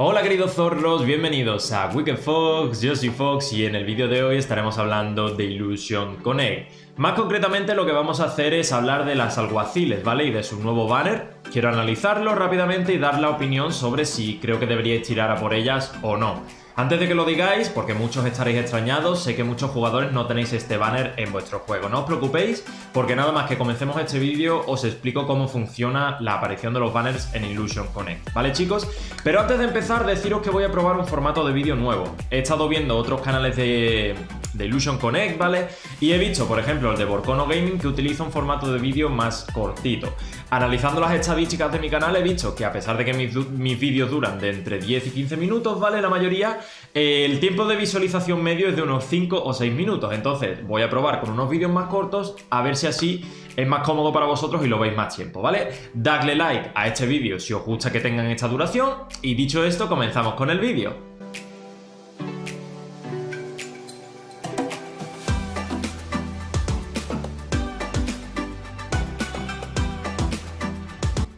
Hola queridos zorros, bienvenidos a Wicked Fox, yo soy Fox y en el vídeo de hoy estaremos hablando de Illusion Connect. Más concretamente lo que vamos a hacer es hablar de las alguaciles, ¿vale? Y de su nuevo banner. Quiero analizarlo rápidamente y dar la opinión sobre si creo que deberíais tirar a por ellas o no. Antes de que lo digáis, porque muchos estaréis extrañados, sé que muchos jugadores no tenéis este banner en vuestro juego. No os preocupéis, porque nada más que comencemos este vídeo os explico cómo funciona la aparición de los banners en Illusion Connect, ¿vale chicos? Pero antes de empezar, deciros que voy a probar un formato de vídeo nuevo. He estado viendo otros canales de, de Illusion Connect, ¿vale? Y he visto, por ejemplo, el de Borcono Gaming, que utiliza un formato de vídeo más cortito. Analizando las estadísticas de mi canal he visto que a pesar de que mis, vídeos duran de entre 10 y 15 minutos, ¿vale? La mayoría el tiempo de visualización medio es de unos 5 o 6 minutos, entonces voy a probar con unos vídeos más cortos a ver si así es más cómodo para vosotros y lo veis más tiempo, ¿vale? Dadle like a este vídeo si os gusta que tengan esta duración y dicho esto comenzamos con el vídeo.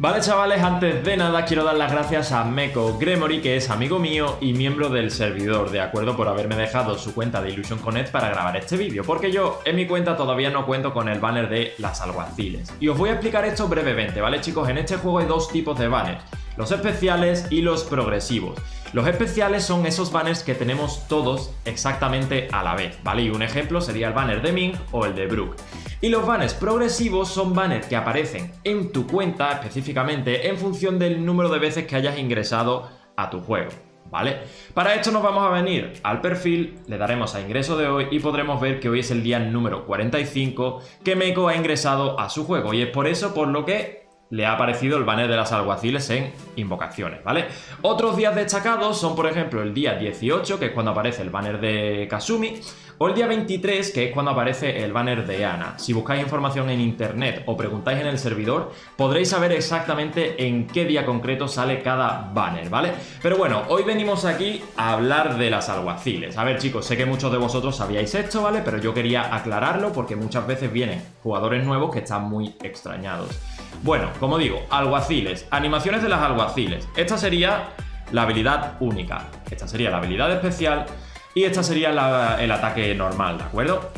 Vale chavales, antes de nada quiero dar las gracias a Meko Gremory, que es amigo mío y miembro del servidor, de acuerdo, por haberme dejado su cuenta de Illusion Connect para grabar este vídeo, porque yo en mi cuenta todavía no cuento con el banner de las alguaciles. Y os voy a explicar esto brevemente, ¿vale chicos? En este juego hay dos tipos de banners, los especiales y los progresivos. Los especiales son esos banners que tenemos todos exactamente a la vez, ¿vale? Y un ejemplo sería el banner de Ming o el de Brook. Y los banners progresivos son banners que aparecen en tu cuenta específicamente en función del número de veces que hayas ingresado a tu juego. ¿Vale? Para esto nos vamos a venir al perfil, le daremos a ingreso de hoy y podremos ver que hoy es el día número 45 que Meiko ha ingresado a su juego y es por eso por lo que le ha aparecido el banner de las alguaciles en invocaciones, ¿vale? Otros días destacados son, por ejemplo, el día 18, que es cuando aparece el banner de Kasumi, o el día 23, que es cuando aparece el banner de Ana. Si buscáis información en internet o preguntáis en el servidor, podréis saber exactamente en qué día concreto sale cada banner, ¿vale? Pero bueno, hoy venimos aquí a hablar de las alguaciles. A ver, chicos, sé que muchos de vosotros sabíais esto, ¿vale? Pero yo quería aclararlo porque muchas veces vienen jugadores nuevos que están muy extrañados. Bueno, como digo, alguaciles, animaciones de las alguaciles. Esta sería la habilidad única, esta sería la habilidad especial y esta sería el ataque normal, ¿de acuerdo?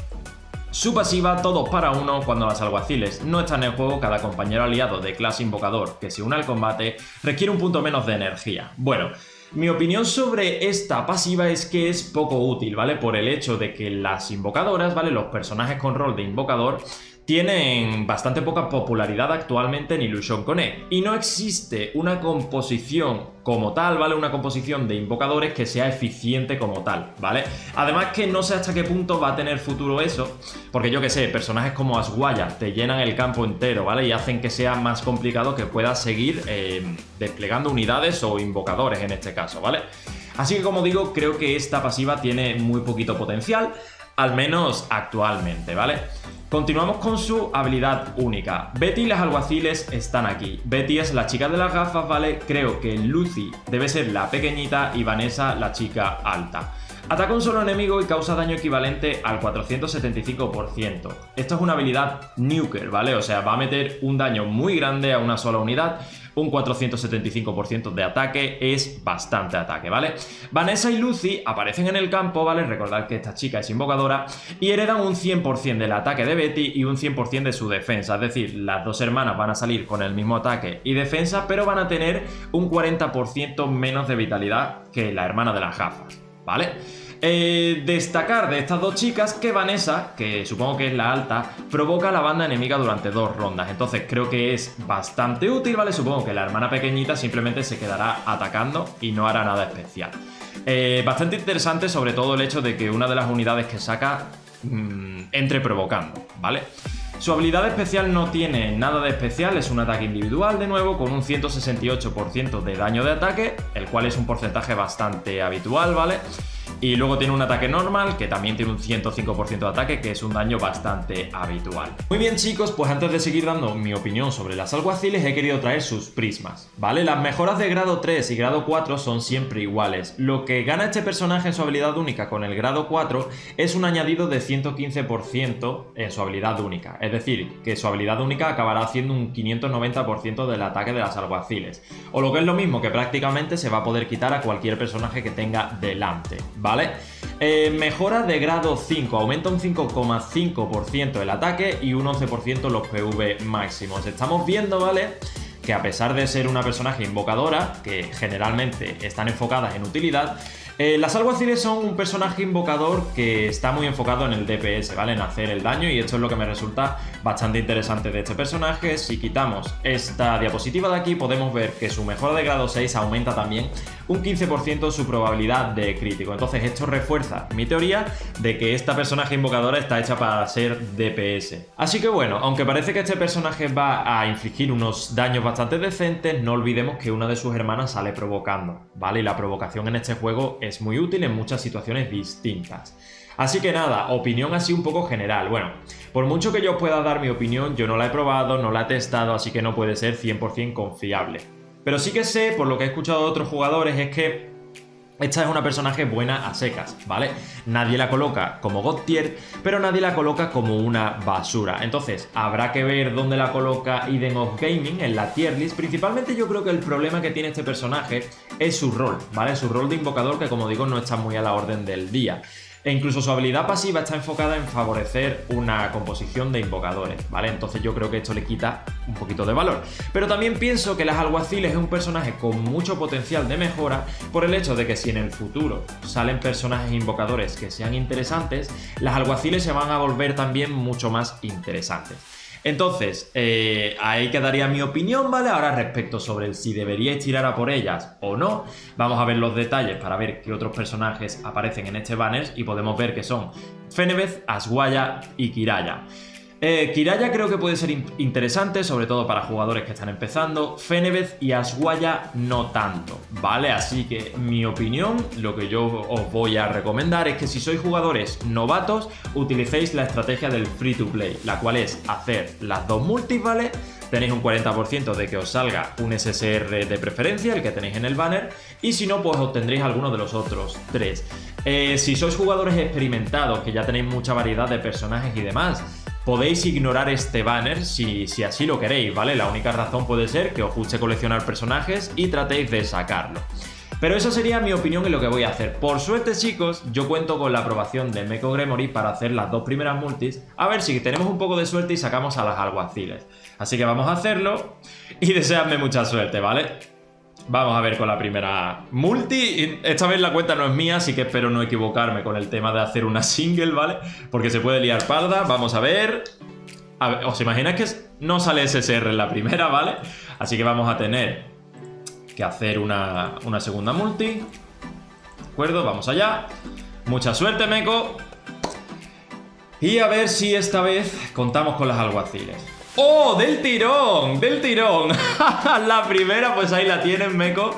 Su pasiva, todos para uno, cuando las alguaciles no están en juego, cada compañero aliado de clase invocador que se une al combate requiere un punto menos de energía. Bueno, mi opinión sobre esta pasiva es que es poco útil, ¿vale? Por el hecho de que las invocadoras, ¿vale? Los personajes con rol de invocador tienen bastante poca popularidad actualmente en Illusion Connect y no existe una composición como tal, ¿vale? Una composición de invocadores que sea eficiente como tal, ¿vale? Además que no sé hasta qué punto va a tener futuro eso, porque yo que sé, personajes como Asguaya te llenan el campo entero, ¿vale? Y hacen que sea más complicado que puedas seguir eh, desplegando unidades o invocadores en este caso, ¿vale? Así que como digo, creo que esta pasiva tiene muy poquito potencial, al menos actualmente, ¿vale? Continuamos con su habilidad única. Betty y las alguaciles están aquí. Betty es la chica de las gafas, ¿vale? Creo que Lucy debe ser la pequeñita y Vanessa la chica alta. Ataca un solo enemigo y causa daño equivalente al 475%. Esto es una habilidad nuker, ¿vale? O sea, va a meter un daño muy grande a una sola unidad un 475% de ataque es bastante ataque, ¿vale? Vanessa y Lucy aparecen en el campo, ¿vale? Recordad que esta chica es invocadora y heredan un 100% del ataque de Betty y un 100% de su defensa, es decir, las dos hermanas van a salir con el mismo ataque y defensa, pero van a tener un 40% menos de vitalidad que la hermana de las gafas, ¿vale? Eh, destacar de estas dos chicas que Vanessa, que supongo que es la alta, provoca a la banda enemiga durante dos rondas. Entonces creo que es bastante útil, ¿vale? Supongo que la hermana pequeñita simplemente se quedará atacando y no hará nada especial. Eh, bastante interesante sobre todo el hecho de que una de las unidades que saca mm, entre provocando, ¿vale? Su habilidad especial no tiene nada de especial, es un ataque individual de nuevo con un 168% de daño de ataque, el cual es un porcentaje bastante habitual, ¿vale? Y luego tiene un ataque normal, que también tiene un 105% de ataque, que es un daño bastante habitual. Muy bien chicos, pues antes de seguir dando mi opinión sobre las alguaciles, he querido traer sus prismas, ¿vale? Las mejoras de grado 3 y grado 4 son siempre iguales. Lo que gana este personaje en su habilidad única con el grado 4 es un añadido de 115% en su habilidad única. Es decir, que su habilidad única acabará haciendo un 590% del ataque de las alguaciles. O lo que es lo mismo, que prácticamente se va a poder quitar a cualquier personaje que tenga delante, ¿vale? Eh, mejora de grado 5, aumenta un 5,5% el ataque y un 11% los PV máximos. Estamos viendo, ¿vale? Que a pesar de ser una personaje invocadora, que generalmente están enfocadas en utilidad, eh, las alguaciles son un personaje invocador que está muy enfocado en el DPS, ¿vale? En hacer el daño y esto es lo que me resulta bastante interesante de este personaje. Si quitamos esta diapositiva de aquí podemos ver que su mejora de grado 6 aumenta también un 15% su probabilidad de crítico. Entonces esto refuerza mi teoría de que esta personaje invocadora está hecha para ser DPS. Así que bueno, aunque parece que este personaje va a infligir unos daños bastante decentes, no olvidemos que una de sus hermanas sale provocando, ¿vale? Y la provocación en este juego es muy útil en muchas situaciones distintas. Así que nada, opinión así un poco general. Bueno, por mucho que yo pueda dar mi opinión, yo no la he probado, no la he testado, así que no puede ser 100% confiable. Pero sí que sé, por lo que he escuchado de otros jugadores, es que esta es una personaje buena a secas, ¿vale? Nadie la coloca como God tier, pero nadie la coloca como una basura. Entonces, habrá que ver dónde la coloca Eden of Gaming en la tier list. Principalmente yo creo que el problema que tiene este personaje es su rol, ¿vale? Su rol de invocador que como digo no está muy a la orden del día. E incluso su habilidad pasiva está enfocada en favorecer una composición de invocadores, ¿vale? Entonces yo creo que esto le quita un poquito de valor. Pero también pienso que las alguaciles es un personaje con mucho potencial de mejora por el hecho de que si en el futuro salen personajes invocadores que sean interesantes, las alguaciles se van a volver también mucho más interesantes. Entonces, eh, ahí quedaría mi opinión, ¿vale? Ahora respecto sobre si deberíais tirar a por ellas o no, vamos a ver los detalles para ver qué otros personajes aparecen en este banner y podemos ver que son Fenebeth, Aswaya y Kiraya. Eh, Kiraya creo que puede ser interesante, sobre todo para jugadores que están empezando. Fenebeth y Aswaya no tanto, ¿vale? Así que mi opinión, lo que yo os voy a recomendar es que si sois jugadores novatos, utilicéis la estrategia del free to play, la cual es hacer las dos multis, ¿vale? Tenéis un 40% de que os salga un SSR de preferencia, el que tenéis en el banner, y si no, pues obtendréis alguno de los otros tres. Eh, si sois jugadores experimentados, que ya tenéis mucha variedad de personajes y demás, Podéis ignorar este banner si, si, así lo queréis, ¿vale? La única razón puede ser que os guste coleccionar personajes y tratéis de sacarlo. Pero eso sería mi opinión en lo que voy a hacer. Por suerte, chicos, yo cuento con la aprobación de Meko Gremory para hacer las dos primeras multis. A ver si tenemos un poco de suerte y sacamos a las alguaciles. Así que vamos a hacerlo y deseadme mucha suerte, ¿vale? Vamos a ver con la primera multi. Esta vez la cuenta no es mía, así que espero no equivocarme con el tema de hacer una single, ¿vale? Porque se puede liar parda. Vamos a ver. ¿Os imagináis que no sale SSR en la primera, ¿vale? Así que vamos a tener que hacer una, una segunda multi. ¿De acuerdo? Vamos allá. Mucha suerte, Meco. Y a ver si esta vez contamos con las alguaciles. ¡Oh! ¡Del tirón! ¡Del tirón! la primera, pues ahí la tienes, Meco.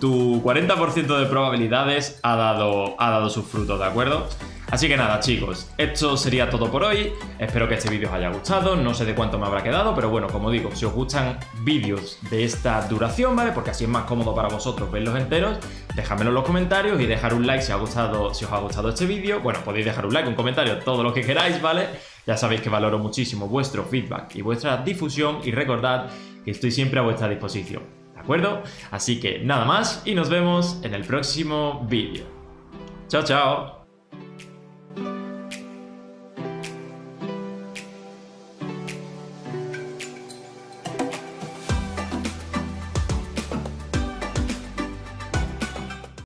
Tu 40% de probabilidades ha dado, ha dado sus frutos, ¿de acuerdo? Así que nada, chicos, esto sería todo por hoy. Espero que este vídeo os haya gustado. No sé de cuánto me habrá quedado, pero bueno, como digo, si os gustan vídeos de esta duración, ¿vale? Porque así es más cómodo para vosotros verlos enteros, dejadmelo en los comentarios y dejar un like si, ha gustado, si os ha gustado este vídeo. Bueno, podéis dejar un like, un comentario, todo lo que queráis, ¿vale? Ya sabéis que valoro muchísimo vuestro feedback y vuestra difusión y recordad que estoy siempre a vuestra disposición. ¿De acuerdo? Así que nada más y nos vemos en el próximo vídeo. Chao, chao.